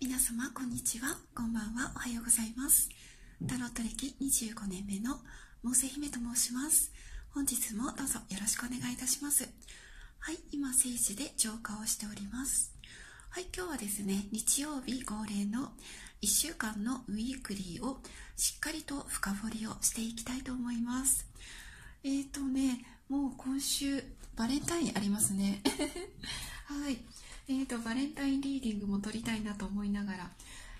皆様こんにちは。こんばんは。おはようございます。タロット歴25年目のモーセ姫と申します。本日もどうぞよろしくお願いいたします。はい今聖地で浄化をしております。はい今日はですね日曜日恒例の1週間のウィークリーをしっかりと深掘りをしていきたいと思います。えーとねもう今週バレンタインありますね。はい。えーと、バレンタインリーディングも撮りたいなと思いながら、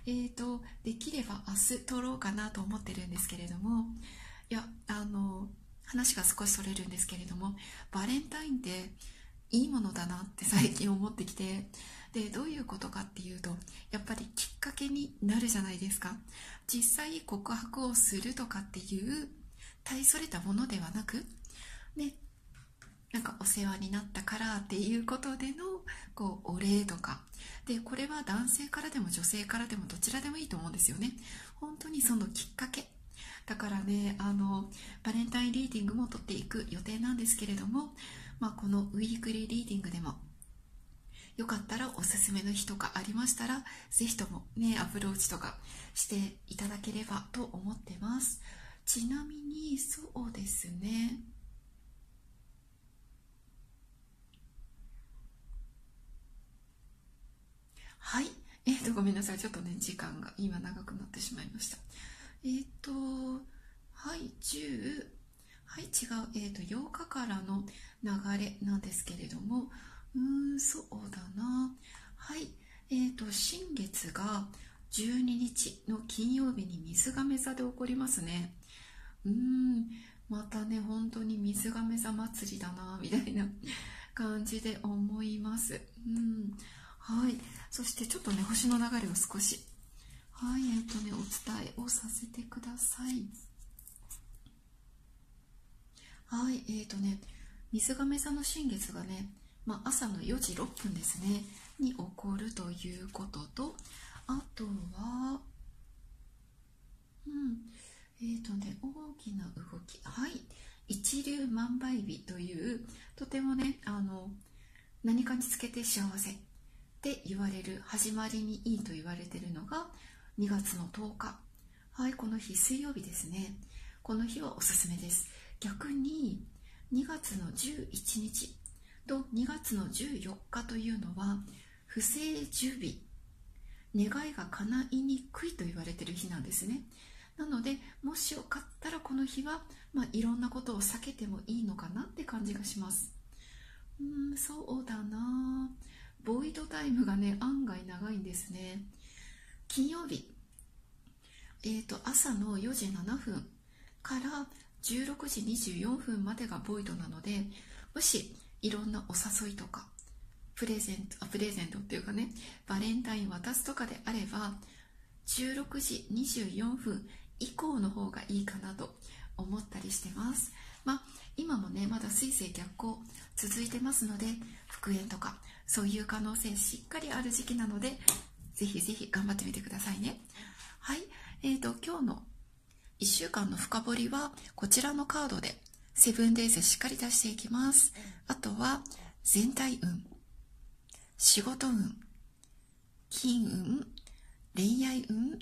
えーと、できれば明日撮ろうかなと思ってるんですけれども、いや、あの、話が少しそれるんですけれども、バレンタインっていいものだなって最近思ってきて、で、どういうことかっていうと、やっぱりきっかけになるじゃないですか。実際告白をするとかっていう、大それたものではなく、ね、なんかお世話になったからっていうことでのこうお礼とかでこれは男性からでも女性からでもどちらでもいいと思うんですよね。本当にそのきっかけ。だからねあのバレンタインリーディングも撮っていく予定なんですけれども、まあ、このウィークリーリーディングでもよかったらおすすめの日とかありましたら是非ともねアプローチとかしていただければと思ってます。ちなみにそうですね。はい。えっ、ー、と、ごめんなさい。ちょっとね、時間が今長くなってしまいました。えっ、ー、と、はい、10、はい、違う、えっ、ー、と、8日からの流れなんですけれども、うーん、そうだな。はい、えっ、と、新月が12日の金曜日に水亀座で起こりますね。うーん、またね、本当に水亀座祭りだな、みたいな感じで思います。うん。はい。そしてちょっとね星の流れを少し。はいえっ、とねお伝えをさせてください。はいえっ、ー、とね水亀座の新月がね、まあ、朝の4時6分ですねに起こるということとあとはうんえっ、ー、とね大きな動き。はい一粒万倍日というとてもねあの何かにつけて幸せ。って言われる始まりにいいと言われているのが2月の10日。はいこの日水曜日ですね。この日はおすすめです。逆に2月の11日と2月の14日というのは不正準備。願いが叶いにくいと言われている日なんですね。なのでもしよかったらこの日は、まあ、いろんなことを避けてもいいのかなって感じがします。うんそうだなボイドタイムがね案外長いんですね。金曜日。えーと、朝の4時7分から16時24分までがボイドなのでもしいろんなお誘いとかプレゼントあプレゼントっていうかねバレンタイン渡すとかであれば16時24分以降の方がいいかなと思ったりしてます。まあ今もねまだ水星逆行続いてますので復縁とかそういう可能性しっかりある時期なのでぜひぜひ頑張ってみてくださいね。はい。えーと今日の1週間の深掘りはこちらのカードでセブンデイズしっかり出していきます。あとは全体運。仕事運。金運。恋愛運。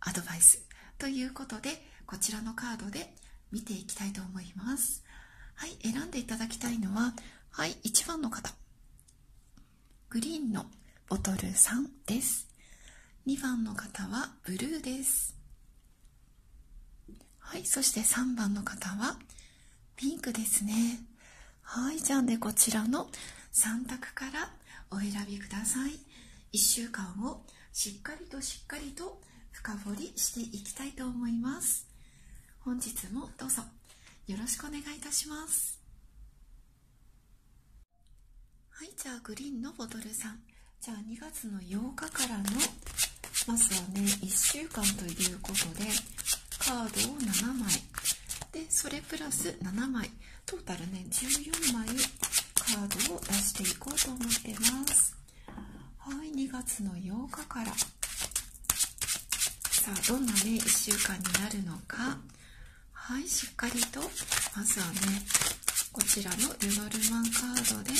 アドバイス。ということでこちらのカードで見ていきたいと思います。はい。選んでいただきたいのははい。1番の方。グリーンのボトル3です。2番の方はブルーです。はい、そして3番の方はピンクですね。はい、じゃあね、こちらの3択からお選びください。1週間をしっかりとしっかりと深掘りしていきたいと思います。本日もどうぞよろしくお願いいたします。はいじゃあグリーンのボトルさん。じゃあ2月の8日からのまずはね1週間ということでカードを7枚。でそれプラス7枚。トータルね14枚カードを出していこうと思ってます。はい2月の8日から。さあどんなね1週間になるのか。はいしっかりと。まずはねこちらのルノルマンカードで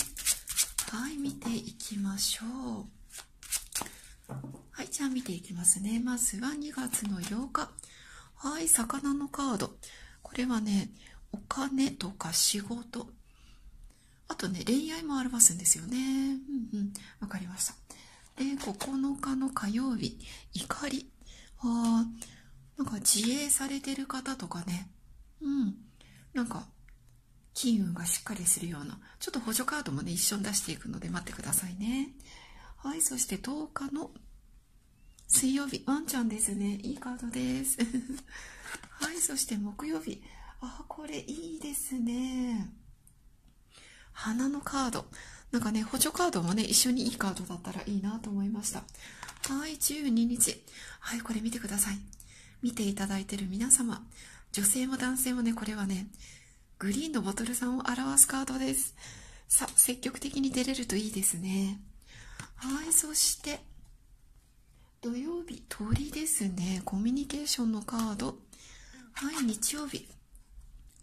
はい見ていきましょうはい、じゃあ見ていきますね。まずは2月の8日。はい、魚のカード。これはね、お金とか仕事。あとね、恋愛も表すんですよね。うんうん、わかりました。で、9日の火曜日、怒り。あなんか自衛されてる方とかね。うん。なんか、金運がしっかりするような。ちょっと補助カードもね、一緒に出していくので待ってくださいね。はい、そして10日の水曜日、ワンちゃんですね。いいカードです。はい、そして木曜日。あ、これいいですね。花のカード。なんかね、補助カードもね、一緒にいいカードだったらいいなと思いました。はい、12日。はい、これ見てください。見ていただいてる皆様。女性も男性もね、これはね、グリーンのボトルさんを表すカードです。さあ、積極的に出れるといいですね。はい、そして、土曜日、鳥ですね。コミュニケーションのカード。はい、日曜日、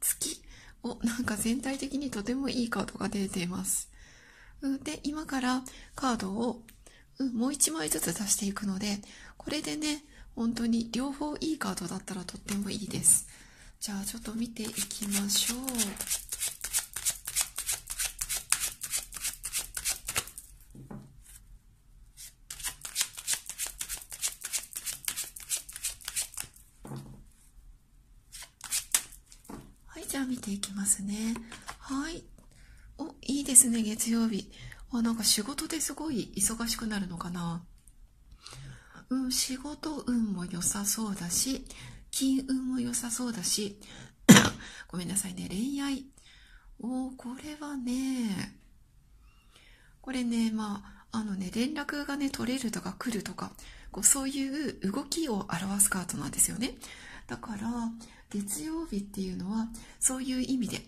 月。お、なんか全体的にとてもいいカードが出ています。で、今からカードを、もう1枚ずつ出していくので、これでね、本当に両方いいカードだったらとってもいいです。じゃあちょっと見ていきましょう。はい、じゃあ見ていきますね。はい。お、いいですね、月曜日。あ、なんか仕事ですごい忙しくなるのかな。うん、仕事運も良さそうだし、金運も良さそうだし、ごめんなさいね、恋愛。おおこれはね、これね、まあ、あのね、連絡がね、取れるとか来るとか、こうそういう動きを表すカードなんですよね。だから、月曜日っていうのは、そういう意味で、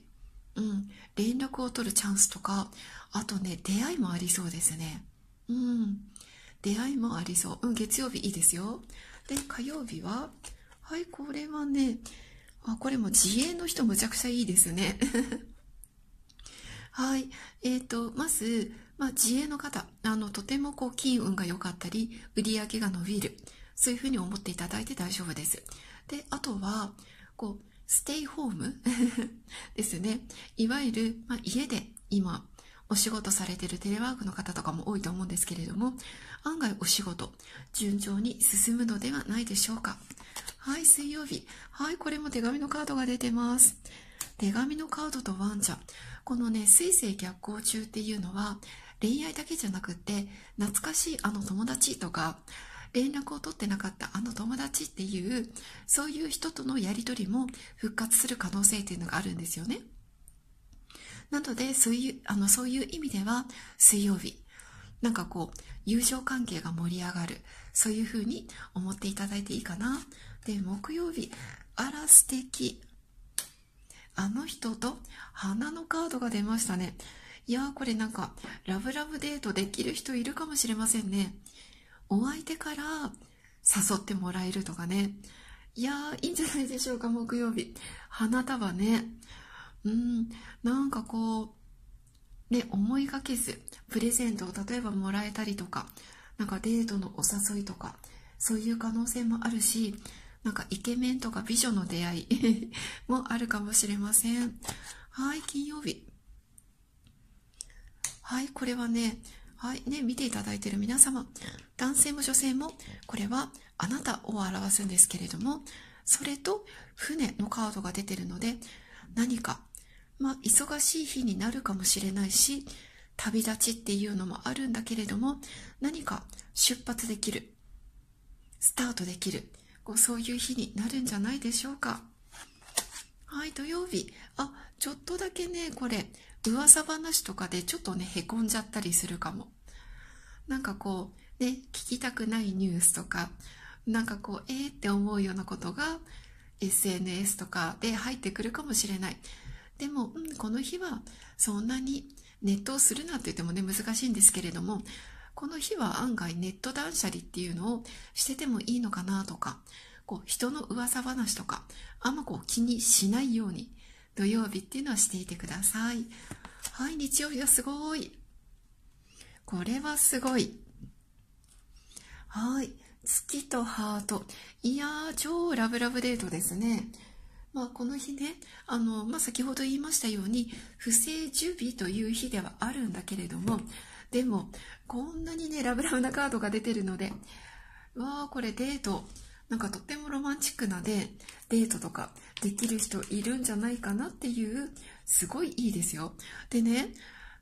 うん、連絡を取るチャンスとか、あとね、出会いもありそうですね。うん、出会いもありそう。うん、月曜日いいですよ。で、火曜日は、はい、これはね、あ、これも自営の人むちゃくちゃいいですね。はい。えっ、ー、と、まず、まあ、自営の方、あの、とてもこう、金運が良かったり、売り上げが伸びる。そういうふうに思っていただいて大丈夫です。で、あとは、こう、ステイホーム ですね。いわゆる、まあ、家で今、お仕事されてるテレワークの方とかも多いと思うんですけれども、案外お仕事、順調に進むのではないでしょうか。はい、水曜日。はい、これも手紙のカードが出てます。手紙のカードとワンちゃん。このね、水星逆行中っていうのは、恋愛だけじゃなくって、懐かしいあの友達とか、連絡を取ってなかったあの友達っていう、そういう人とのやりとりも復活する可能性っていうのがあるんですよね。なので、そういう、あの、そういう意味では、水曜日、なんかこう、友情関係が盛り上がる。そういうふうに思っていただいていいかな。で、木曜日、あら素敵。あの人と花のカードが出ましたね。いやーこれなんか、ラブラブデートできる人いるかもしれませんね。お相手から誘ってもらえるとかね。いやー、いいんじゃないでしょうか、木曜日。花束ね。うん、なんかこう、ね、思いがけず、プレゼントを例えばもらえたりとか、なんかデートのお誘いとか、そういう可能性もあるし、なんかイケメンとか美女の出会い もあるかもしれません。はい、金曜日。はい、これはね、はい、ね、見ていただいている皆様、男性も女性も、これはあなたを表すんですけれども、それと船のカードが出てるので、何かまあ、忙しい日になるかもしれないし、旅立ちっていうのもあるんだけれども、何か出発できる、スタートできる、そういう日になるんじゃないでしょうか。はい、土曜日。あ、ちょっとだけね、これ、噂話とかでちょっとね、へこんじゃったりするかも。なんかこう、ね、聞きたくないニュースとか、なんかこう、えーって思うようなことが、SNS とかで入ってくるかもしれない。でも、うん、この日はそんなにネットをするなって言ってもね、難しいんですけれども、この日は案外ネット断捨離っていうのをしててもいいのかなとか、こう人の噂話とか、あんまこう気にしないように土曜日っていうのはしていてください。はい、日曜日はすごい。これはすごい。はい月とハートいやー超ラブラブデートですねまあ、この日ねあの、まあ、先ほど言いましたように不正受備という日ではあるんだけれどもでもこんなにねラブラブなカードが出てるのでわあこれデート。なんかとってもロマンチックなでデートとかできる人いるんじゃないかなっていうすごいいいですよ。でね、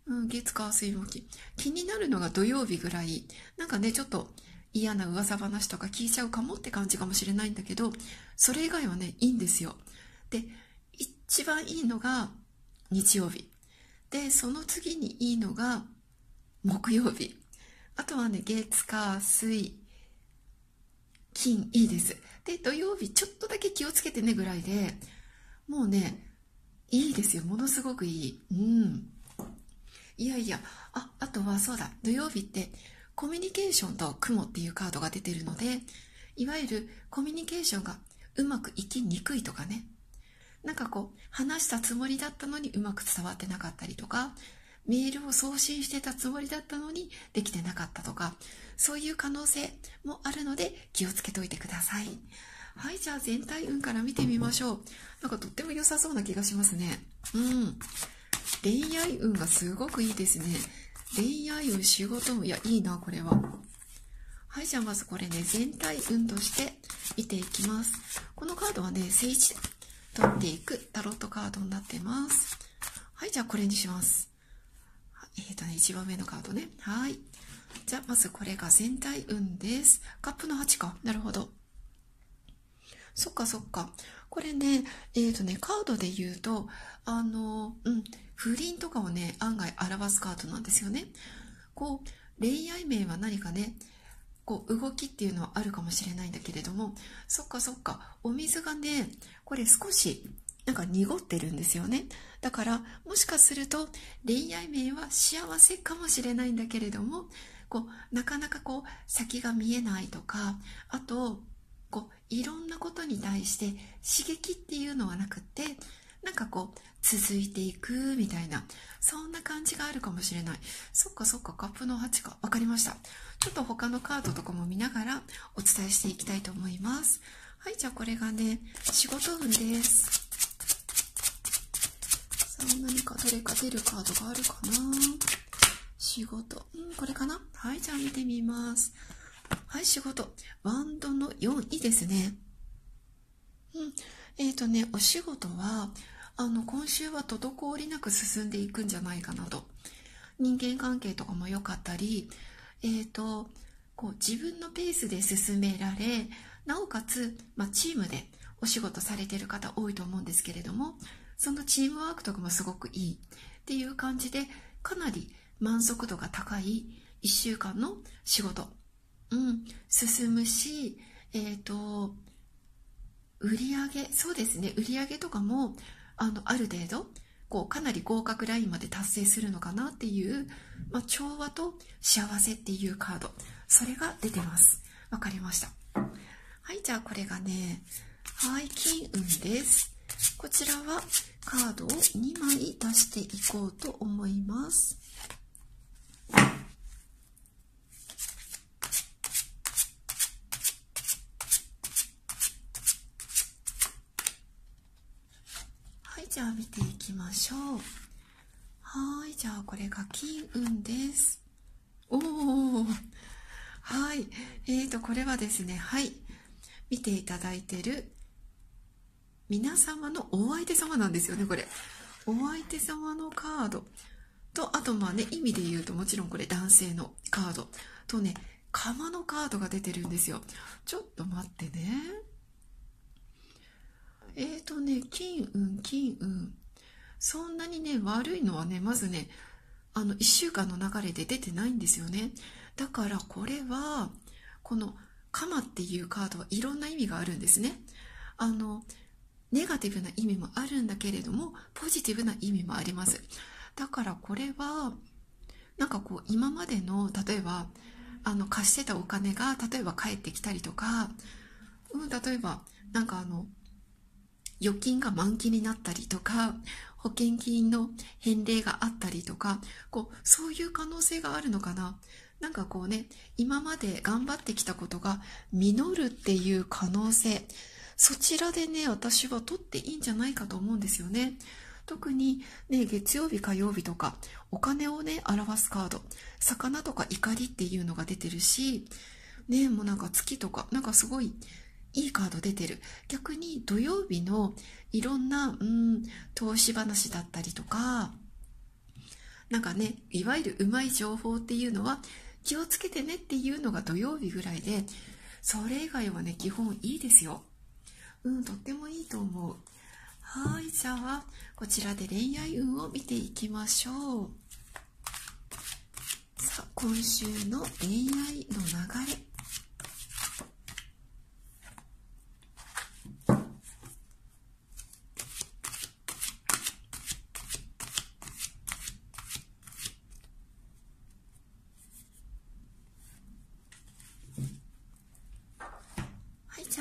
うん、月火水木。気になるのが土曜日ぐらい。なんかねちょっと嫌な噂話とか聞いちゃうかもって感じかもしれないんだけどそれ以外はねいいんですよ。で一番いいのが日曜日。でその次にいいのが木曜日。あとはね月火水。金いいです。で土曜日ちょっとだけ気をつけてねぐらいでもうねいいですよ。ものすごくいい。うん。いやいや。ああとはそうだ。土曜日ってコミュニケーションと雲っていうカードが出てるのでいわゆるコミュニケーションがうまくいきにくいとかね。なんかこう話したつもりだったのにうまく伝わってなかったりとかメールを送信してたつもりだったのにできてなかったとかそういう可能性もあるので気をつけておいてください。はいじゃあ全体運から見てみましょう。なんかとっても良さそうな気がしますね。うん。恋愛運がすごくいいですね。恋愛運仕事運いやいいなこれは。はいじゃあまずこれね全体運として見ていきます。このカードはね聖地で取っていくタロットカードになってます。はいじゃあこれにします。えっ、ー、とね一番上のカードね。はい。じゃあまずこれが全体運です。カップの8か。なるほど。そっかそっか。これねえっ、ー、とねカードで言うとあのうん不倫とかをね案外表すカードなんですよね。こう恋愛面は何かねこう動きっていうのはあるかもしれないんだけれどもそっかそっか。お水がねこれ少しなんか濁ってるんですよね。だからもしかすると恋愛面は幸せかもしれないんだけれどもこうなかなかこう先が見えないとかあとこういろんなことに対して刺激っていうのはなくってなんかこう続いていくみたいなそんな感じがあるかもしれない。そっかそっかカップの8か。分かりました。ちょっと他のカードとかも見ながらお伝えしていきたいと思います。はいじゃあこれがね仕事運です。さあ何かどれか出るカードがあるかな仕事。うん、これかな？はい、じゃあ見てみます。はい、仕事。ワンドの4、いいですね。うん。えっ、ー、とね、お仕事は、あの、今週は滞りなく進んでいくんじゃないかなと。人間関係とかも良かったり、えっ、ー、と、こう、自分のペースで進められ、なおかつ、まあ、チームでお仕事されてる方多いと思うんですけれども、そのチームワークとかもすごくいいっていう感じで、かなり満足度が高い1週間の仕事、うん、進むし、えっ、ー、と、売上そうですね、売上とかも、あの、ある程度、こう、かなり合格ラインまで達成するのかなっていう、まあ、調和と幸せっていうカード、それが出てます。わかりました。はい、じゃあこれがね、はい、金運です。こちらはカードを2枚出していこうと思いますはい。じゃあ見ていきましょうはいじゃあこれが金運ですおおはいえーとこれはですねはい見ていただいてる皆様のお相手様なんですよねこれお相手様のカードとあとまあね意味で言うともちろんこれ男性のカードとね釜のカードが出てるんですよちょっと待ってねえーとね、金運、金運。そんなにね、悪いのはね、まずね、あの、1週間の流れで出てないんですよね。だからこれは、この、カマっていうカードはいろんな意味があるんですね。あの、ネガティブな意味もあるんだけれども、ポジティブな意味もあります。だからこれは、なんかこう、今までの、例えば、あの、貸してたお金が、例えば返ってきたりとか、うん、例えば、なんかあの、預金が満期になったりとか、保険金の返礼があったりとか、こう、そういう可能性があるのかな。なんかこうね今まで頑張ってきたことが実るっていう可能性そちらでね私は取っていいんじゃないかと思うんですよね。特にね月曜日火曜日とかお金をね表すカード魚とか怒りっていうのが出てるしねもうなんか月とかなんかすごいいいカード出てる。逆に土曜日のいろんなうん投資話だったりとかなんかねいわゆるうまい情報っていうのは気をつけてねっていうのが土曜日ぐらいでそれ以外はね基本いいですよ。うんとってもいいと思う。はいじゃあこちらで恋愛運を見ていきましょう。さあ今週の恋愛の流れ。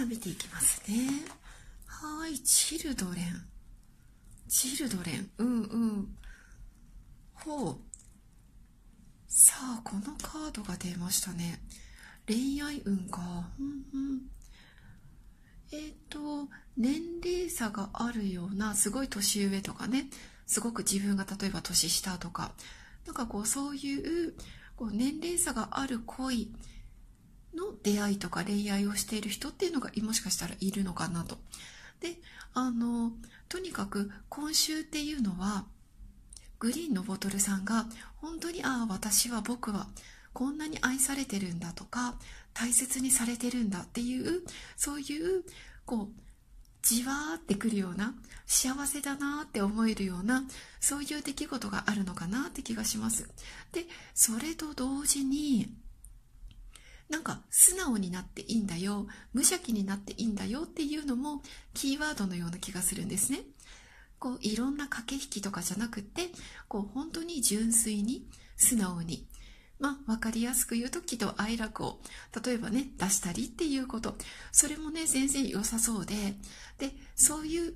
見ていきますね。はいチルドレン。チルドレン。うんうん。ほう。さあこのカードが出ましたね。恋愛運か。うんうん。えっ、ー、と年齢差があるようなすごい年上とかね。すごく自分が例えば年下とか。なんかこうそういうこう年齢差がある恋の出会いとか恋愛をしている人っていうのがもしかしたらいるのかなと。であのとにかく今週っていうのはグリーンのボトルさんが本当にああ私は僕はこんなに愛されてるんだとか大切にされてるんだっていうそういうこうじわーってくるような幸せだなって思えるようなそういう出来事があるのかなって気がします。でそれと同時になんか素直になっていいんだよ無邪気になっていいんだよっていうのもキーワードのような気がするんですね。こういろんな駆け引きとかじゃなくてこう本当に純粋に素直にまあ分かりやすく言うと喜怒哀楽を例えばね出したりっていうこと。それもね全然良さそうで。でそういう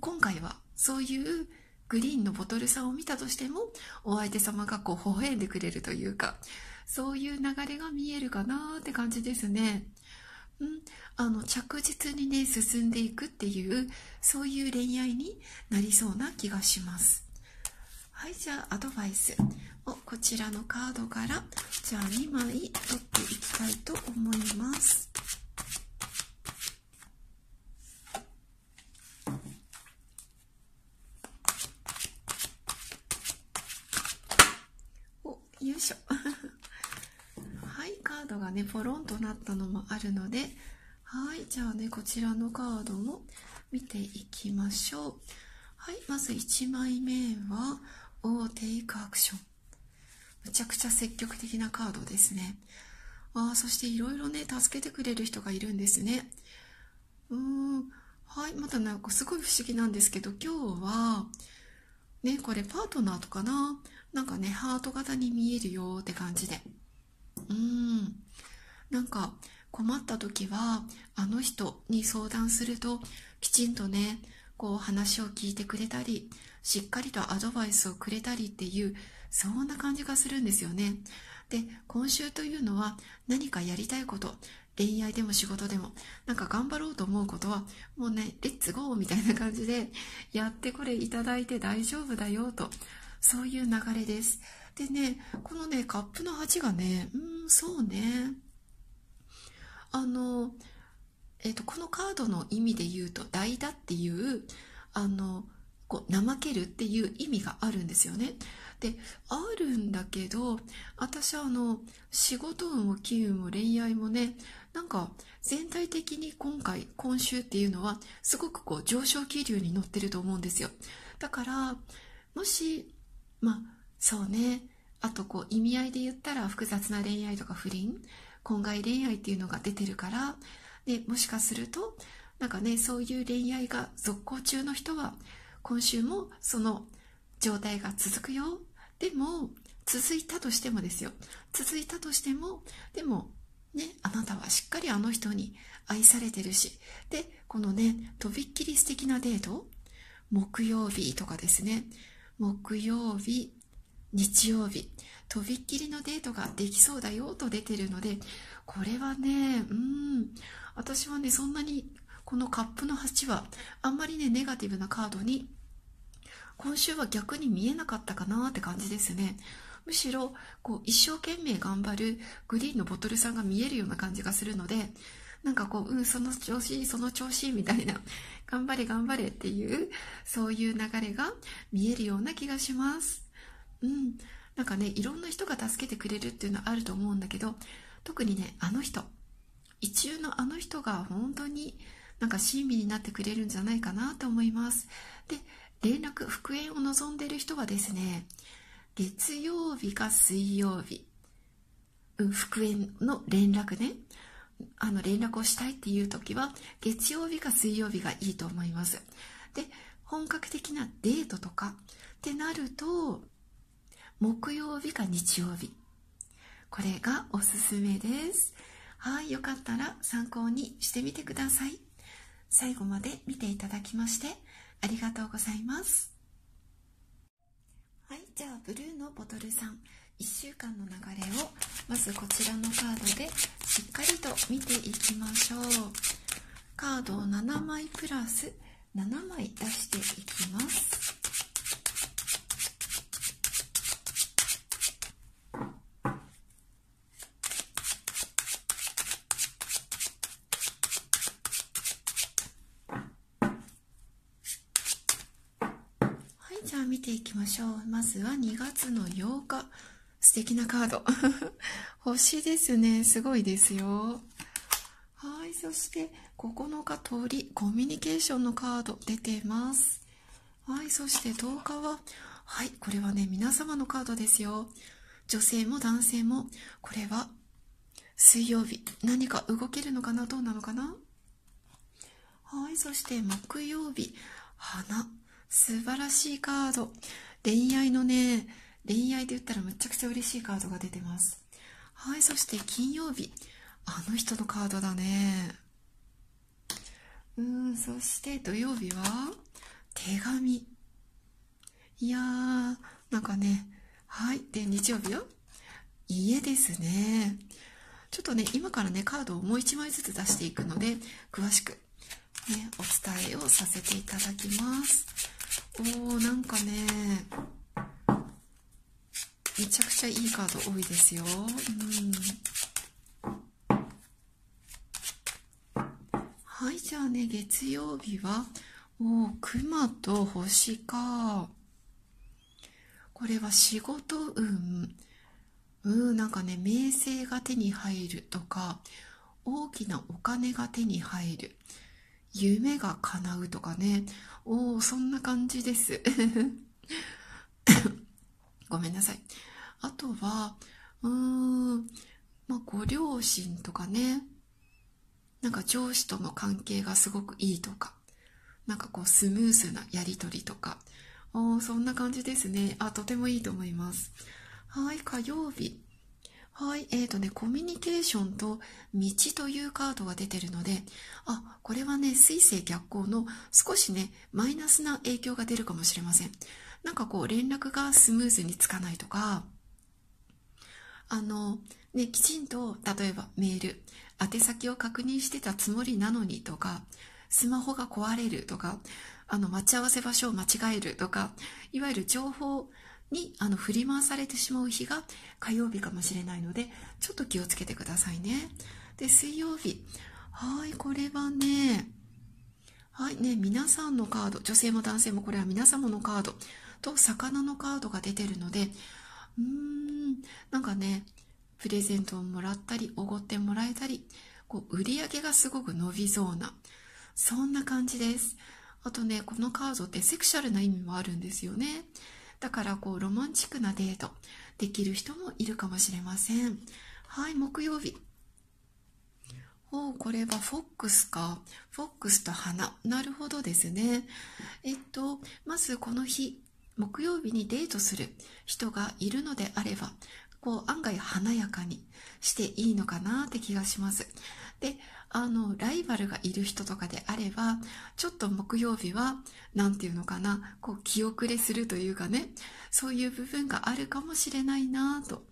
今回はそういうグリーンのボトルさんを見たとしてもお相手様がこう微笑んでくれるというかそういう流れが見えるかなって感じですね。うん、あの着実にね進んでいくっていうそういう恋愛になりそうな気がします。はいじゃあアドバイス。をこちらのカードからじゃあ2枚取っていきたいと思いますおよいしょードねポロンとなったのもあるのではいじゃあねこちらのカードも見ていきましょう。はいまず1枚目は「おテイクアクション」むちゃくちゃ積極的なカードですね。あそしていろいろね助けてくれる人がいるんですね。うーんはいまたなんかすごい不思議なんですけど今日はねこれパートナーとかな？なんかねハート型に見えるよって感じで。うん。なんか困った時はあの人に相談するときちんとねこう話を聞いてくれたりしっかりとアドバイスをくれたりっていうそんな感じがするんですよね。で今週というのは何かやりたいこと恋愛でも仕事でもなんか頑張ろうと思うことはもうねレッツゴーみたいな感じでやってこれいただいて大丈夫だよとそういう流れです。でねこのねカップの8がねうんそうね。あのえっ、とこのカードの意味で言うと代打っていうあのこう怠けるっていう意味があるんですよね。であるんだけど私はあの仕事運も機運も恋愛もねなんか全体的に今回今週っていうのはすごくこう上昇気流に乗ってると思うんですよ。だからもしまあそうねあとこう意味合いで言ったら複雑な恋愛とか不倫。婚外恋愛っていうのが出てるからでもしかするとなんかねそういう恋愛が続行中の人は今週もその状態が続くよ。でも続いたとしてもですよ。続いたとしてもでもねあなたはしっかりあの人に愛されてるしでこのねとびっきり素敵なデート木曜日とかですね。木曜日日曜日。とびっきりのデートができそうだよと出てるのでこれはねうん私はねそんなにこのカップの8はあんまりねネガティブなカードに今週は逆に見えなかったかなって感じですねむしろこう一生懸命頑張るグリーンのボトルさんが見えるような感じがするのでなんかこう、うん、その調子、その調子みたいな、頑張れ頑張れっていう、そういう流れが見えるような気がします。うん。なんかね、いろんな人が助けてくれるっていうのはあると思うんだけど、特にね、あの人、一流のあの人が本当になんか親身になってくれるんじゃないかなと思います。で、連絡、復縁を望んでる人はですね、月曜日か水曜日、うん、復縁の連絡ね、あの連絡をしたいっていう時は月曜日か水曜日がいいと思います。で本格的なデートとかってなると木曜日か日曜日。これがおすすめです。はいよかったら参考にしてみてください。最後まで見ていただきましてありがとうございます。はいじゃあブルーのボトルさん。1週間の流れをまずこちらのカードでしっかりと見ていきましょう。カードを7枚プラス7枚出していきますはいじゃあ見ていきましょうまずは2月の8日素敵なカード。星ですね。すごいですよ。はい。そして、9日通り、コミュニケーションのカード出てます。はい。そして10日は、はい。これはね、皆様のカードですよ。女性も男性も、これは、水曜日。何か動けるのかな？どうなのかな？はい。そして、木曜日。花。素晴らしいカード。恋愛のね、恋愛で言ったらむちゃくちゃ嬉しいカードが出てます。はいそして金曜日。あの人のカードだね。うんそして土曜日は手紙。いやーなんかね。はいで日曜日は家ですね。ちょっとね今からねカードをもう1枚ずつ出していくので詳しくねお伝えをさせていただきます。おーなんかねめちゃくちゃいいカード多いですよ。うん、はい、じゃあね、月曜日は、おお、熊と星か。これは仕事運。うん、なんかね、名声が手に入るとか、大きなお金が手に入る。夢が叶うとかね。おお、そんな感じです。ごめんなさい。あとは、うーん、まあ、ご両親とかね、なんか上司との関係がすごくいいとか、なんかこうスムーズなやりとりとか、おそんな感じですね。あ、とてもいいと思います。はい、火曜日。はい、えーとね、コミュニケーションと道というカードが出てるので、あ、これはね、水星逆行の少しね、マイナスな影響が出るかもしれません。なんかこう、連絡がスムーズにつかないとか、あの、ね、きちんと、例えばメール、宛先を確認してたつもりなのにとか、スマホが壊れるとか、あの、待ち合わせ場所を間違えるとか、いわゆる情報にあの振り回されてしまう日が火曜日かもしれないので、ちょっと気をつけてくださいね。で、水曜日。はい、これはね、はいね、皆さんのカード、女性も男性もこれは皆様のカードと魚のカードが出てるので、うーんなんかねプレゼントをもらったりおごってもらえたりこう売り上げがすごく伸びそうなそんな感じですあとねこのカードってセクシャルな意味もあるんですよねだからこうロマンチックなデートできる人もいるかもしれませんはい木曜日おこれはフォックスか。フォックスと花。なるほどですね。えっと、まずこの日、木曜日にデートする人がいるのであれば、こう案外華やかにしていいのかなって気がします。で、あのライバルがいる人とかであればちょっと木曜日は何て言うのかなこう気遅れするというかねそういう部分があるかもしれないなと。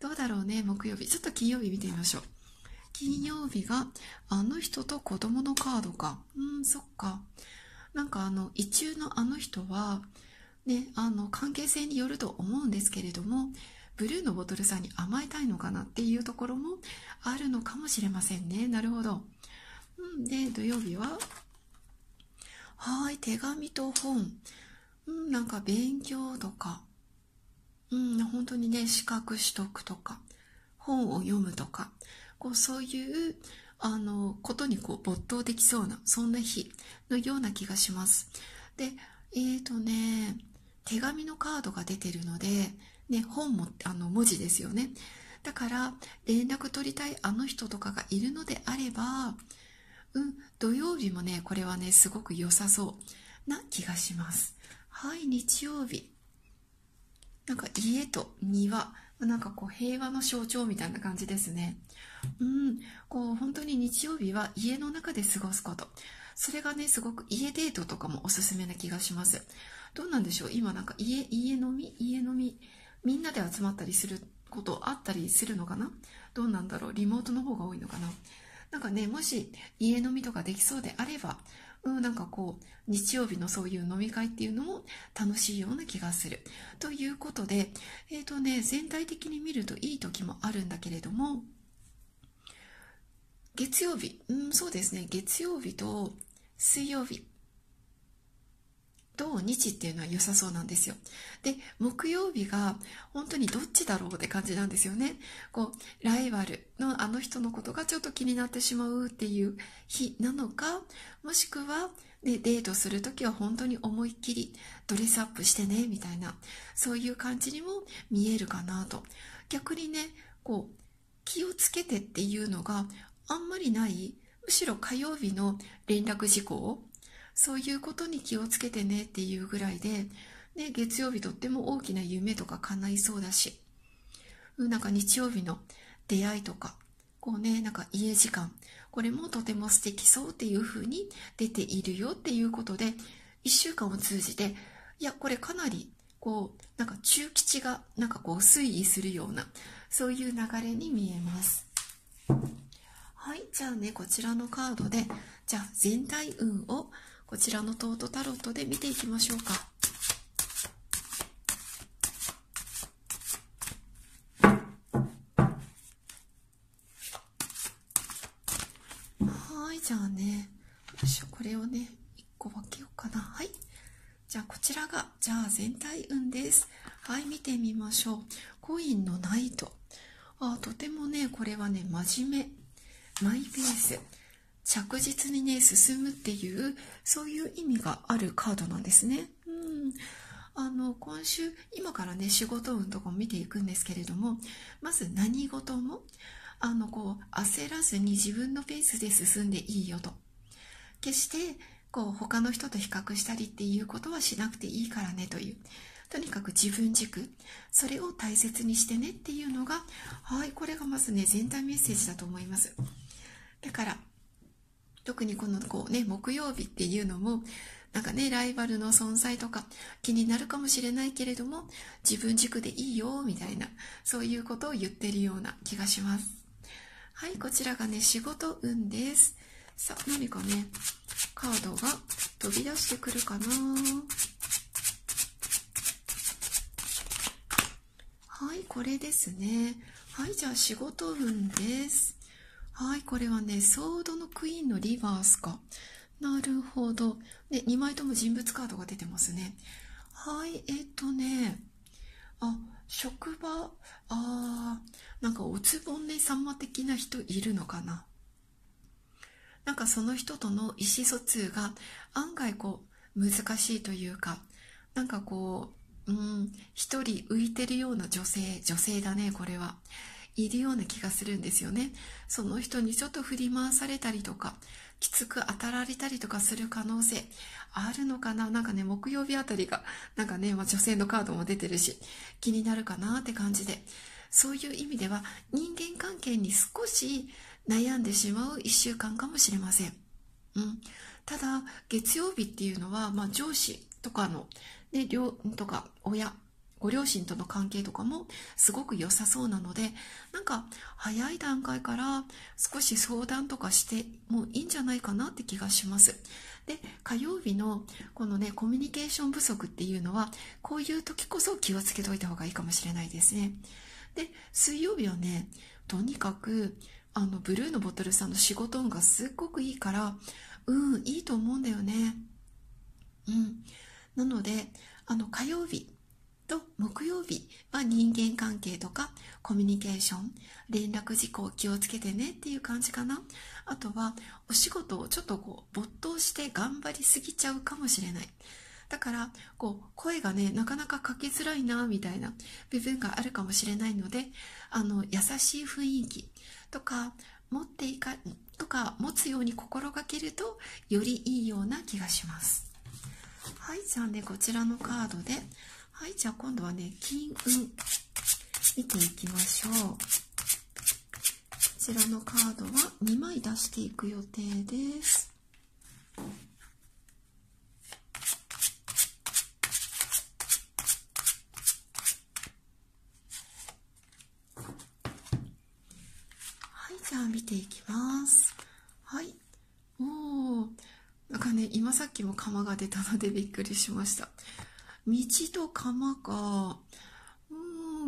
どうだろうね木曜日。ちょっと金曜日見てみましょう。金曜日があの人と子供のカードか。うんそっか。なんかあの一中のあの人はねあの関係性によると思うんですけれどもブルーのボトルさんに甘えたいのかなっていうところもあるのかもしれませんね。なるほど。うん、で、土曜日は、はい、手紙と本。うん、なんか勉強とか、うん、本当にね、資格取得とか、本を読むとか、こう、そういう、あの、ことにこう、没頭できそうな、そんな日のような気がします。で、えーとね、手紙のカードが出てるので、ね、本もあの文字ですよね。だから連絡取りたいあの人とかがいるのであれば、うん、土曜日もね、これはね、すごく良さそうな気がします。はい、日曜日。なんか家と庭、なんかこう平和の象徴みたいな感じですね。うん、こう本当に日曜日は家の中で過ごすこと。それがね、すごく家デートとかもおすすめな気がします。どうなんでしょう？今なんか家、家飲み？家飲み？みんなで集まったりすることあったりするのかな？どうなんだろう？リモートの方が多いのかな？なんかね、もし家飲みとかできそうであれば、うん、なんかこう、日曜日のそういう飲み会っていうのも楽しいような気がする。ということで、えっ、ー、とね、全体的に見るといい時もあるんだけれども、月曜日、うん、そうですね、月曜日と水曜日、土日っていうのは良さそうなんですよ。で、木曜日が本当にどっちだろうって感じなんですよね。こう、ライバルのあの人のことがちょっと気になってしまうっていう日なのか、もしくは、ね、デートするときは本当に思いっきりドレスアップしてね、みたいな、そういう感じにも見えるかなと。逆にね、こう、気をつけてっていうのがあんまりない、むしろ火曜日の連絡事項そういうことに気をつけてねっていうぐらいで、ね、月曜日とっても大きな夢とか叶いそうだし、なんか日曜日の出会いとか、こうね、なんか家時間、これもとても素敵そうっていう風に出ているよっていうことで、一週間を通じて、いや、これかなり、こう、なんか中吉が、なんかこう推移するような、そういう流れに見えます。はい、じゃあね、こちらのカードで、じゃあ全体運をこちらのトートタロットで見ていきましょうか。はい、じゃあね、よいしょ、これをね、1個分けようかな。はい。じゃあ、こちらが、じゃあ全体運です。はい、見てみましょう。コインのナイト。あ、とてもね、これはね、真面目。マイペース。着実にね、進むっていう、そういう意味があるカードなんですね。うん。あの、今週、今からね、仕事運とかも見ていくんですけれども、まず何事も、あの、こう、焦らずに自分のペースで進んでいいよと。決して、こう、他の人と比較したりっていうことはしなくていいからねという。とにかく自分軸、それを大切にしてねっていうのが、はい、これがまずね、全体メッセージだと思います。だから、特にこのこうね、木曜日っていうのも、なんかね、ライバルの存在とか気になるかもしれないけれども、自分軸でいいよ、みたいな、そういうことを言ってるような気がします。はい、こちらがね、仕事運です。さあ、何かね、カードが飛び出してくるかなはい、これですね。はい、じゃあ仕事運です。はい、これはね、ソードのクイーンのリバースか。なるほど。で、2枚とも人物カードが出てますね。はい、えっ、とね、あ、職場、あー、なんかおつぼね様的な人いるのかな。なんかその人との意思疎通が案外こう難しいというか、なんかこう、うん、一人浮いてるような女性、女性だね、これは。いるような気がするんですよね。その人にちょっと振り回されたりとか、きつく当たられたりとかする可能性あるのかな？なんかね、木曜日あたりが、なんかね、まあ、女性のカードも出てるし、気になるかなって感じで、そういう意味では人間関係に少し悩んでしまう1週間かもしれません、うん、ただ月曜日っていうのは、まあ、上司とかの、ね、両とか親ご両親との関係とかもすごく良さそうなのでなんか早い段階から少し相談とかしてもいいんじゃないかなって気がします。で火曜日のこのねコミュニケーション不足っていうのはこういう時こそ気をつけておいた方がいいかもしれないですね。で水曜日はねとにかくあのブルーのボトルさんの仕事運がすっごくいいからうんいいと思うんだよね。うん。なのであの火曜日と木曜日は人間関係とかコミュニケーション連絡事項気をつけてねっていう感じかな。あとはお仕事をちょっとこう没頭して頑張りすぎちゃうかもしれない。だからこう声がねなかなかかけづらいなみたいな部分があるかもしれないのであの優しい雰囲気とか持っていかとか持つように心がけるとよりいいような気がします。はいじゃあねこちらのカードではいじゃあ今度はね金運。見ていきましょう。こちらのカードは2枚出していく予定です。はいじゃあ見ていきます。はい。おおなんかね今さっきも釜が出たのでびっくりしました。道と釜か。う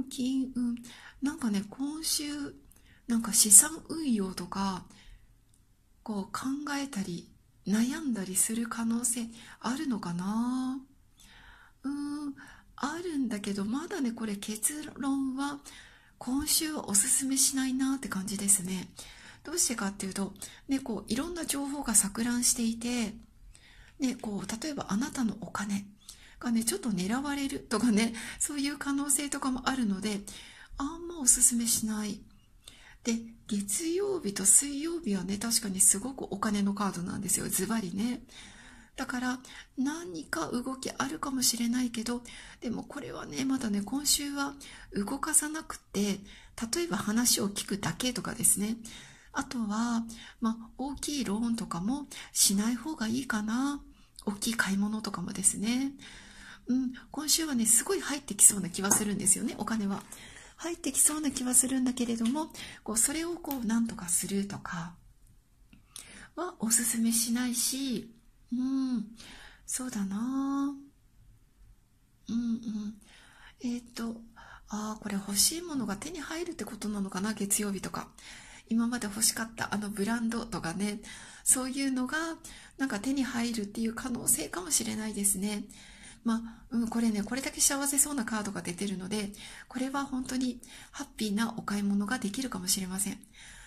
ん金運なんかね今週なんか資産運用とかこう考えたり悩んだりする可能性あるのかな。うんあるんだけどまだねこれ結論は今週はおすすめしないなって感じですね。どうしてかっていうと、ね、こういろんな情報が錯乱していて、ね、こう例えばあなたのお金がねちょっと狙われるとかねそういう可能性とかもあるのであんまおすすめしない。で月曜日と水曜日はね確かにすごくお金のカードなんですよ。ズバリね。だから何か動きあるかもしれないけどでもこれはねまだね今週は動かさなくて例えば話を聞くだけとかですね。あとは、まあ、大きいローンとかもしない方がいいかな。大きい買い物とかもですね。うん、今週はねすごい入ってきそうな気はするんですよねお金は。入ってきそうな気はするんだけれどもこうそれをこう何とかするとかはおすすめしないしうん。そうだな。うんうん。えっ、とああこれ欲しいものが手に入るってことなのかな月曜日とか。今まで欲しかったあのブランドとかねそういうのがなんか手に入るっていう可能性かもしれないですね。まあ、うん、これね、これだけ幸せそうなカードが出てるので、これは本当にハッピーなお買い物ができるかもしれません。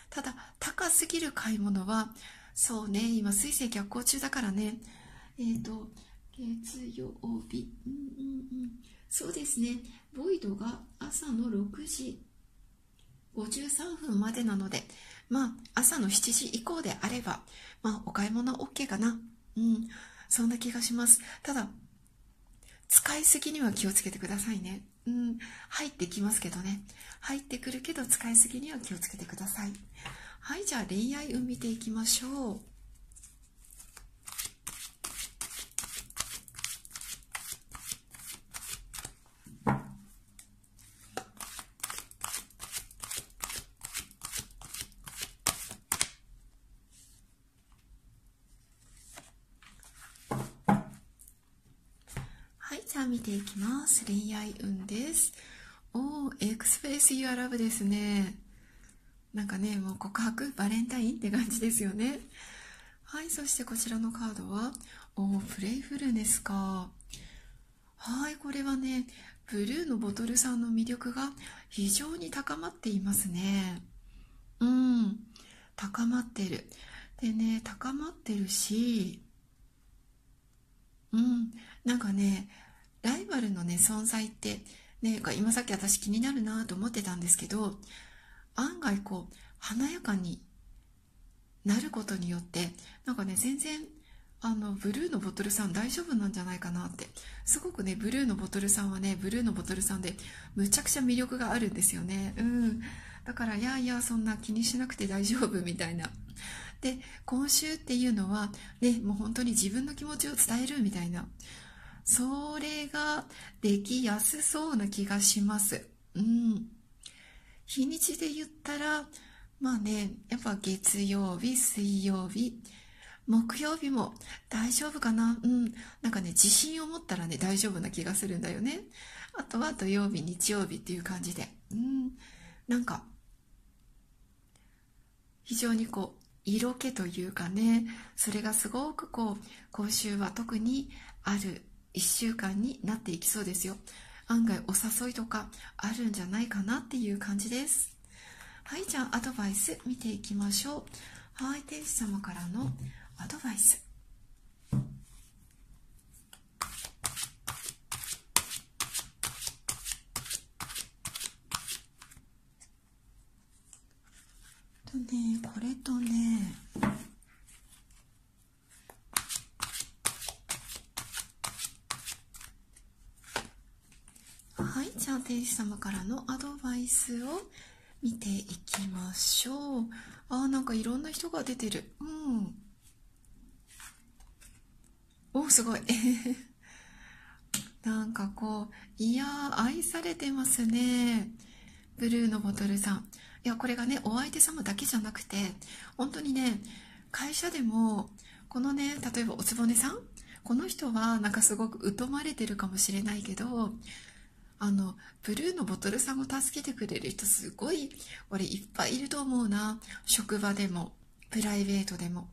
ただ、高すぎる買い物は、そうね、今、水星逆行中だからね、えっ、ー、と、月曜日、うんうんうん、そうですね、ボイドが朝の6時53分までなので、まあ、朝の7時以降であれば、まあ、お買い物 OK かな。うん、そんな気がします。ただ、使いすぎには気をつけてくださいね。うん、入ってきますけどね。入ってくるけど使いすぎには気をつけてください。はい、じゃあ恋愛を見ていきましょう。見ていきます。恋愛運です。おーエクスプレス・ユア・ラブですね。なんかねもう告白バレンタインって感じですよね。はいそしてこちらのカードはおープレイフルネスか。はいこれはねブルーのボトルさんの魅力が非常に高まっていますね。うん高まってる。でね高まってるしうんなんかねライバルのね存在ってね今さっき私気になるなと思ってたんですけど案外こう華やかになることによってなんかね全然あのブルーのボトルさん大丈夫なんじゃないかなって。すごくねブルーのボトルさんはねブルーのボトルさんでむちゃくちゃ魅力があるんですよね。うん。だからいやいやそんな気にしなくて大丈夫みたいな。で今週っていうのはねもう本当に自分の気持ちを伝えるみたいな。それができやすそうな気がします。うん。日にちで言ったらまあねやっぱ月曜日水曜日木曜日も大丈夫かな。うん。なんかね自信を持ったらね大丈夫な気がするんだよね。あとは土曜日日曜日っていう感じで。うん。なんか非常にこう色気というかねそれがすごくこう今週は特にある1週間になっていきそうですよ。案外お誘いとかあるんじゃないかなっていう感じです。はいじゃあアドバイス見ていきましょう。はい天使様からのアドバイス。とねこれとねはいじゃあ天使様からのアドバイスを見ていきましょう。あーなんかいろんな人が出てる。うん。おすごい。なんかこういやー愛されてますね。ブルーのボトルさん。いやこれがねお相手様だけじゃなくて本当にね会社でもこのね例えばおつぼねさん？この人はなんかすごく疎まれてるかもしれないけどあのブルーのボトルさんを助けてくれる人すごい俺いっぱいいると思うな。職場でもプライベートでも。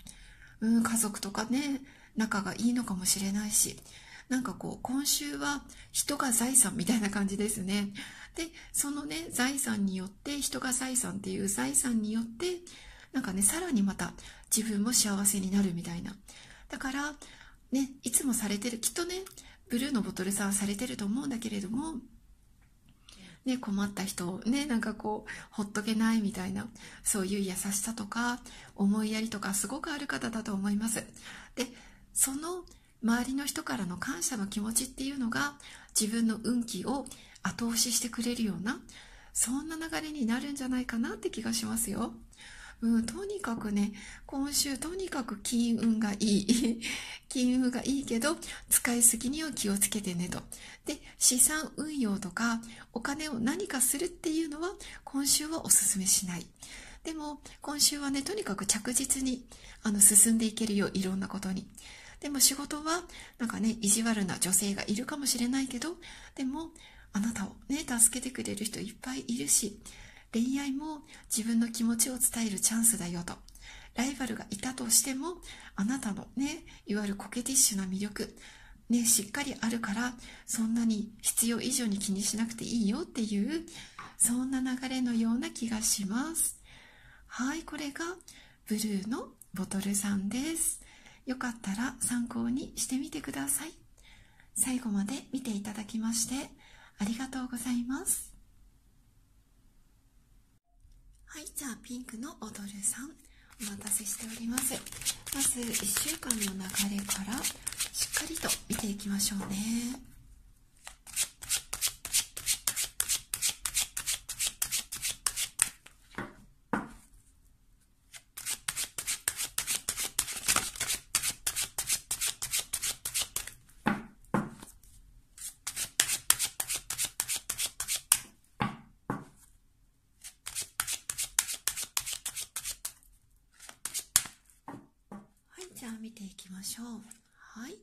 うん家族とかね仲がいいのかもしれないし。なんかこう今週は人が財産みたいな感じですね。でそのね財産によって人が財産っていう財産によってなんかねさらにまた自分も幸せになるみたいな。だからねいつもされてるきっとねブルーのボトルさんはされてると思うんだけれどもね、困った人をね、なんかこう、ほっとけないみたいな、そういう優しさとか、思いやりとか、すごくある方だと思います。で、その周りの人からの感謝の気持ちっていうのが、自分の運気を後押ししてくれるような、そんな流れになるんじゃないかなって気がしますよ。うん、とにかくね、今週とにかく金運がいい。金運がいいけど、使いすぎには気をつけてねと。で、資産運用とか、お金を何かするっていうのは、今週はお勧めしない。でも、今週はね、とにかく着実に、あの、進んでいけるよ、いろんなことに。でも仕事は、なんかね、意地悪な女性がいるかもしれないけど、でも、あなたをね、助けてくれる人いっぱいいるし、恋愛も自分の気持ちを伝えるチャンスだよと。ライバルがいたとしても、あなたのね、いわゆるコケティッシュな魅力、ね、しっかりあるから、そんなに必要以上に気にしなくていいよっていう、そんな流れのような気がします。はい、これがブルーのボトルさんです。よかったら参考にしてみてください。最後まで見ていただきましてありがとうございます。はい、じゃあピンクの踊るさん、お待たせしております。まず1週間の流れからしっかりと見ていきましょうね。見ていきましょうはい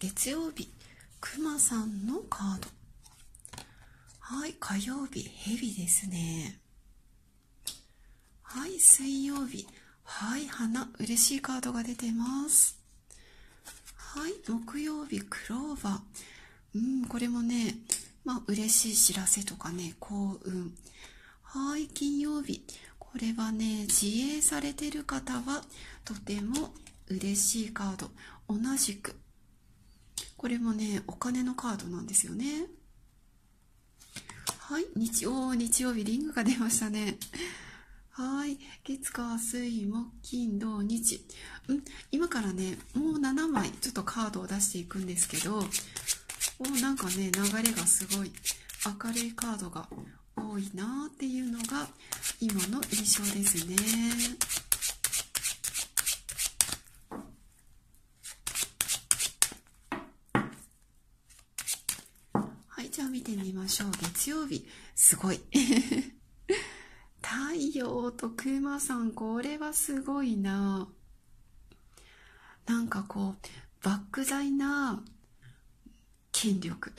月曜日くまさんのカードはい火曜日ヘビですね。はい水曜日。はい花。嬉しいカードが出てます。はい木曜日クローバー。うんこれもねまあ嬉しい知らせとかね幸運。はい金曜日。これはね自営されてる方はとても嬉しいカード。同じく。これもねお金のカードなんですよね。はい。日曜日曜日リングが出ましたね。はい。月火水木金土日。うん。今からねもう7枚ちょっとカードを出していくんですけどおなんかね流れがすごい明るいカードが多いなっていうのが今の印象ですね。はいじゃあ見てみましょう。月曜日。すごい。太陽と熊さんこれはすごいな。なんかこう莫大な権力。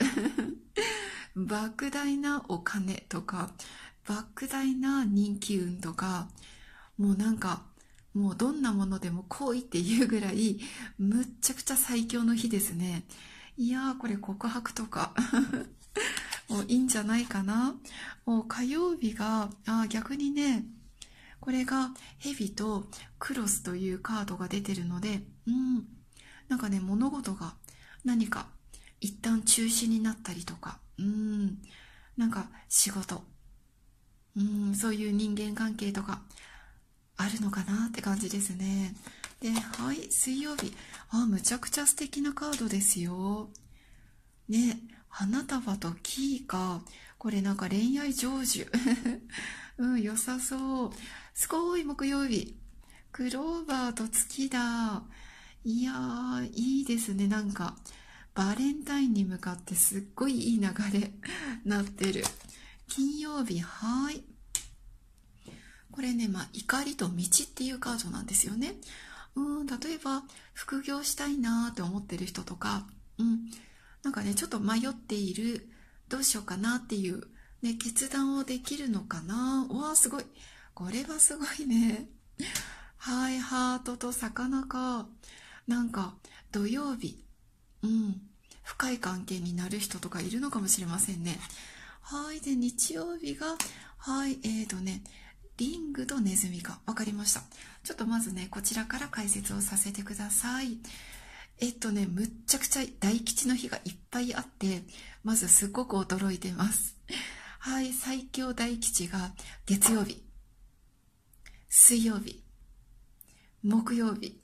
莫大なお金とか莫大な人気運とかもうなんかもうどんなものでも来いっていうぐらいむっちゃくちゃ最強の日ですね。いやーこれ告白とか もういいんじゃないかな？もう火曜日があ逆にねこれがヘビとクロスというカードが出てるのでうん。なんかね物事が何か一旦中止になったりとかうん。なんか仕事。うんそういう人間関係とかあるのかなって感じですね。ではい水曜日。あむちゃくちゃ素敵なカードですよ。ね。花束とキーかこれなんか恋愛成就。うん良さそう。すごい木曜日。クローバーと月だ。いやーいいですね。なんかバレンタインに向かってすっごいいい流れ なってる。金曜日はい。これねまあ怒りと道っていうカードなんですよね。うん例えば副業したいなーって思ってる人とか。うんなんかねちょっと迷っているどうしようかなっていう、ね、決断をできるのかな？わあすごい。これはすごいね。はいハートと魚か。なんか土曜日。うん。深い関係になる人とかいるのかもしれませんね。はいで日曜日がはいえーとねリングとネズミか。分かりました。ちょっとまずねこちらから解説をさせてください。えっとねむっちゃくちゃ大吉の日がいっぱいあってまずすっごく驚いてます。はい最強大吉が月曜日水曜日木曜日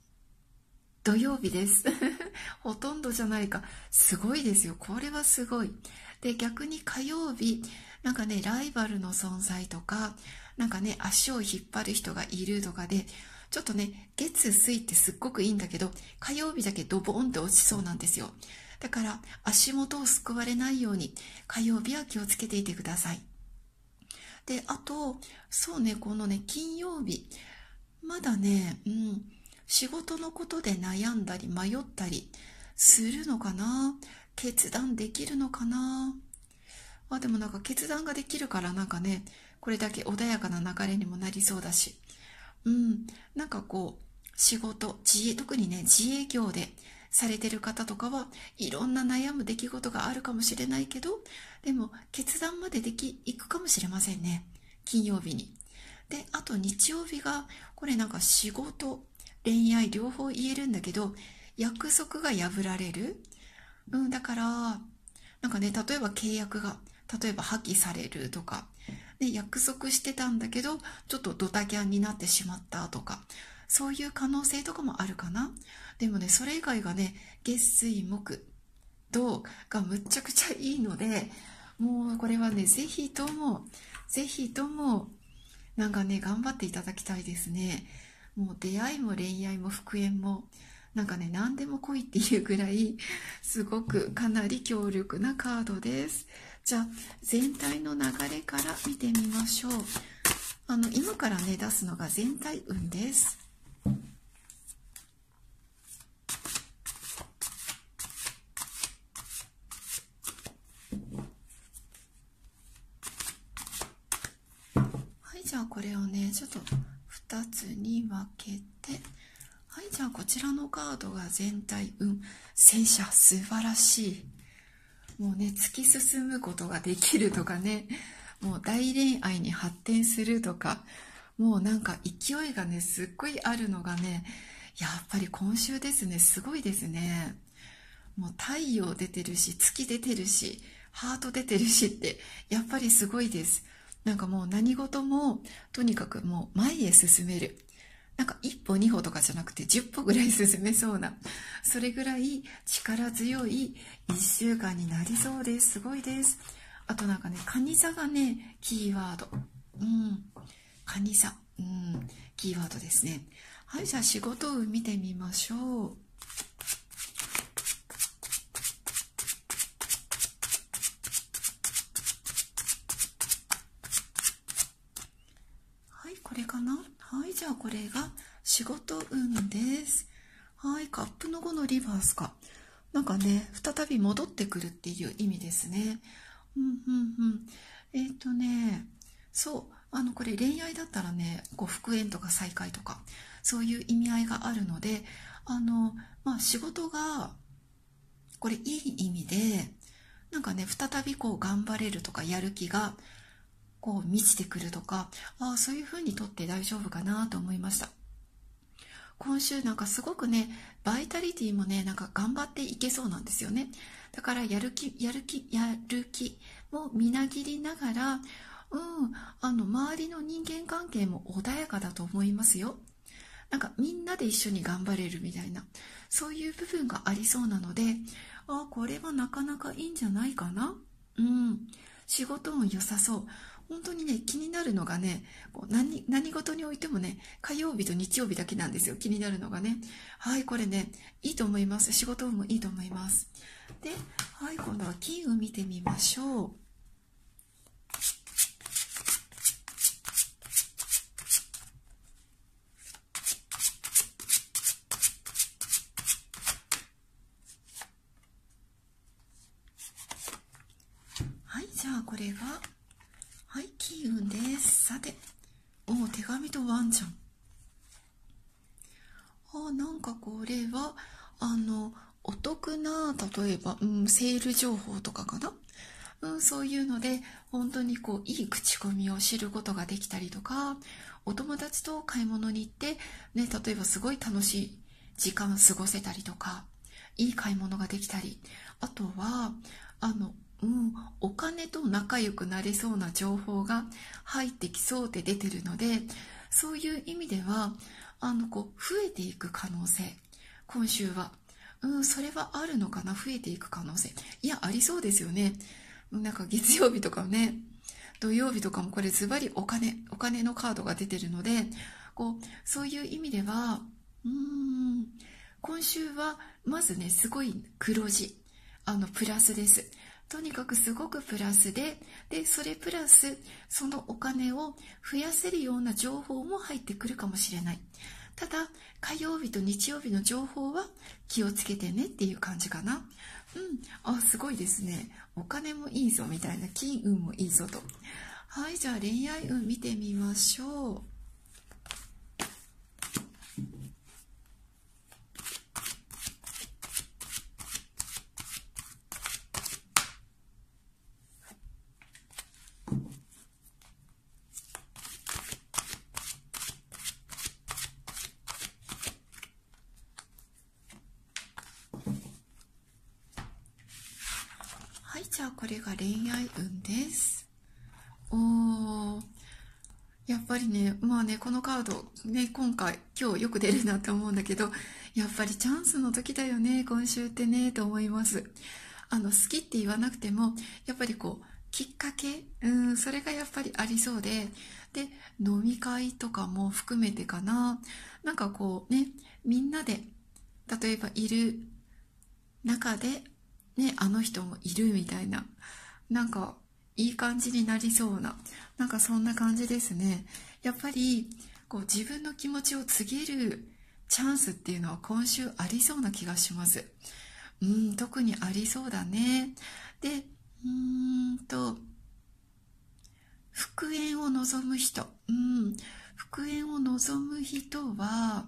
土曜日です。ほとんどじゃないか。すごいですよ。これはすごい。で逆に火曜日なんかねライバルの存在とかなんかね足を引っ張る人がいるとかでちょっとね月水ってすっごくいいんだけど火曜日だけドボンって落ちそうなんですよ。だから足元をすくわれないように火曜日は気をつけていてください。であとそうねこのね金曜日まだねうん仕事のことで悩んだり迷ったりするのかな？決断できるのかな？あでもなんか決断ができるからなんかねこれだけ穏やかな流れにもなりそうだし。うん。なんかこう仕事自営特にね自営業でされてる方とかはいろんな悩む出来事があるかもしれないけどでも決断までできいくかもしれませんね。金曜日に。であと日曜日がこれなんか仕事恋愛両方言えるんだけど約束が破られる、うん、だからなんかね例えば契約が例えば破棄されるとか、ね、約束してたんだけどちょっとドタキャンになってしまったとかそういう可能性とかもあるかな。でもねそれ以外がね月水木土がむっちゃくちゃいいのでもうこれはね是非とも是非ともなんかね頑張っていただきたいですね。もう出会いも恋愛も復縁もなんかね何でも来いっていうぐらいすごくかなり強力なカードです。じゃあ全体の流れから見てみましょう。あの今からね出すのが全体運です。はいじゃあこれをねちょっと2つに分けて。はいじゃあこちらのカードが全体運。戦車素晴らしい。もうね突き進むことができるとかねもう大恋愛に発展するとかもうなんか勢いがねすっごいあるのがねやっぱり今週ですねすごいですね。もう太陽出てるし月出てるしハート出てるしってやっぱりすごいです。なんかもう何事もとにかくもう前へ進める。なんか一歩2歩とかじゃなくて10歩ぐらい進めそうなそれぐらい力強い1週間になりそうですすごいですあとなんかね、カニ座がね、キーワード。うん。カニ座。うん。キーワードですね。はい、じゃあ仕事を見てみましょう。はい、これかなはい、じゃあこれが仕事運です。はい、カップの5のリバースか。なんかね、再び戻ってくるっていう意味ですね。うんうんうん。えっ、ー、とね、そう、あの、これ恋愛だったらね、こう復縁とか再会とか、そういう意味合いがあるので、あの、まあ仕事が、これいい意味で、なんかね、再びこう頑張れるとかやる気が、こう満ちてくるとか、あ、そういう風にとって大丈夫かなと思いました。今週なんかすごくね、バイタリティもね、なんか頑張っていけそうなんですよね。だからやる気、やる気、やる気もみなぎりながら、うん、あの、周りの人間関係も穏やかだと思いますよ。なんかみんなで一緒に頑張れるみたいな、そういう部分がありそうなので、あ、これはなかなかいいんじゃないかな。うん。仕事も良さそう。本当にね、気になるのがね、こう何何事においてもね、火曜日と日曜日だけなんですよ。気になるのがね。はい、これね、いいと思います。仕事運もいいと思います。で、はい、今度は金運見てみましょう。はい、じゃあこれがはい金運ですさてお手紙とワンちゃん。あなんかこれはあのお得な例えば、うん、セール情報とかかな？うん、そういうので本当にこういい口コミを知ることができたりとかお友達と買い物に行って、ね、例えばすごい楽しい時間を過ごせたりとかいい買い物ができたり。あとはあのうん、お金と仲良くなれそうな情報が入ってきそうで出てるのでそういう意味ではあのこう増えていく可能性。今週は、うん、それはあるのかな？増えていく可能性。いやありそうですよね。なんか月曜日とかね土曜日とかもこれズバリお金お金のカードが出てるのでこうそういう意味ではうん今週はまずねすごい黒字。あのプラスです。とにかくすごくプラスで、で、それプラス、そのお金を増やせるような情報も入ってくるかもしれない。ただ、火曜日と日曜日の情報は気をつけてねっていう感じかな。うん。あ、すごいですね。お金もいいぞみたいな、金運もいいぞと。はい、じゃあ恋愛運見てみましょう。じゃあこれが恋愛運です。おー。やっぱりね、まあね、このカード、ね、今回、今日よく出るなって思うんだけど、やっぱりチャンスの時だよね、今週ってね、と思います。あの、好きって言わなくても、やっぱりこう、きっかけ、うん、それがやっぱりありそうで、で、飲み会とかも含めてかな、なんかこうね、みんなで、例えばいる中でね、あの人もいるみたいな、なんかいい感じになりそうな、なんかそんな感じですね。やっぱりこう自分の気持ちを告げるチャンスっていうのは今週ありそうな気がします。うん、特にありそうだね。で、うーんと、復縁を望む人。うん、復縁を望む人は、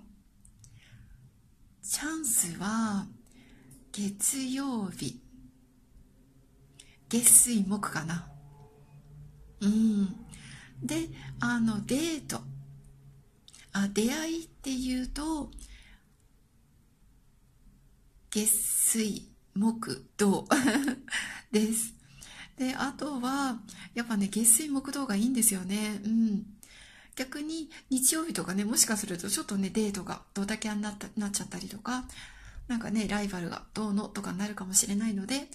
チャンスは、月曜日月水木かな。うん。であのデート。あ出会いっていうと月水木土 です。であとはやっぱね月水木土がいいんですよね。うん。逆に日曜日とかねもしかするとちょっとねデートがドタキャンになったなっちゃったりとかなんかね、ライバルがどうのとかになるかもしれないので、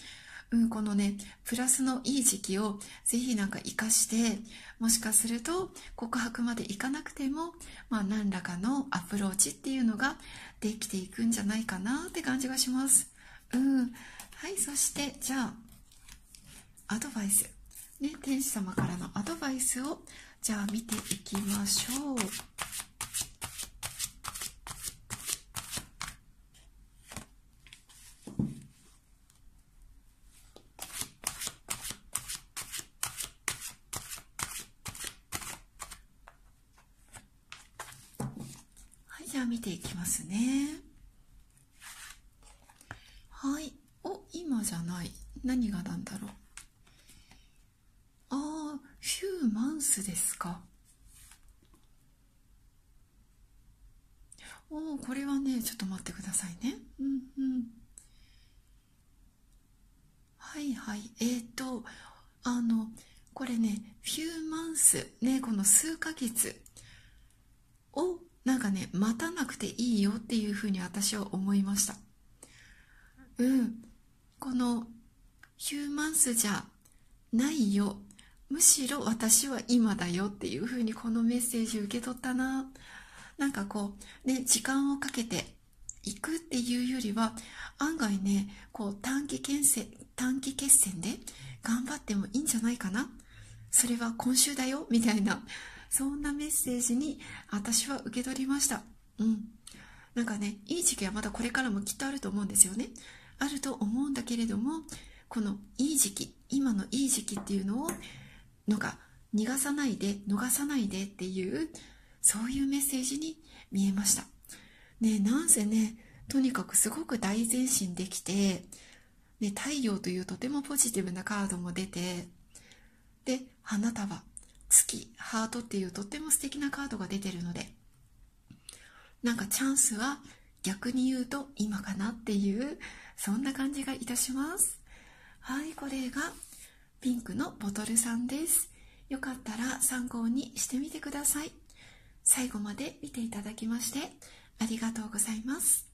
うん、このねプラスのいい時期をぜひなんか活かしてもしかすると告白までいかなくても、まあ、何らかのアプローチっていうのができていくんじゃないかなって感じがします。うん。はいそしてじゃあアドバイス。ね天使様からのアドバイスをじゃあ見ていきましょう。見ていきますね。はい。お今じゃない。何がなんだろう。ああヒューマンスですか。おおこれはねちょっと待ってくださいね。うんうん。はいはい。えーとあのこれねフューマンス。ねこの数ヶ月をなんかね待たなくていいよっていうふうに私は思いました。うん。このヒューマンスじゃないよ。むしろ私は今だよっていうふうにこのメッセージ受け取ったな。なんかこうね時間をかけていくっていうよりは案外ねこう短期決戦短期決戦で頑張ってもいいんじゃないかな。それは今週だよみたいなそんなメッセージに私は受け取りました。うん。なんかねいい時期はまだこれからもきっとあると思うんですよね。あると思うんだけれどもこのいい時期今のいい時期っていうのをのが逃がさないで逃さないでっていうそういうメッセージに見えました。ねなんせねとにかくすごく大前進できて、ね、太陽というとてもポジティブなカードも出てで花束。月ハートっていうとっても素敵なカードが出てるので。なんかチャンスは逆に言うと今かなっていうそんな感じがいたします。はいこれがピンクのボトルさんです。よかったら参考にしてみてください。最後まで見ていただきましてありがとうございます。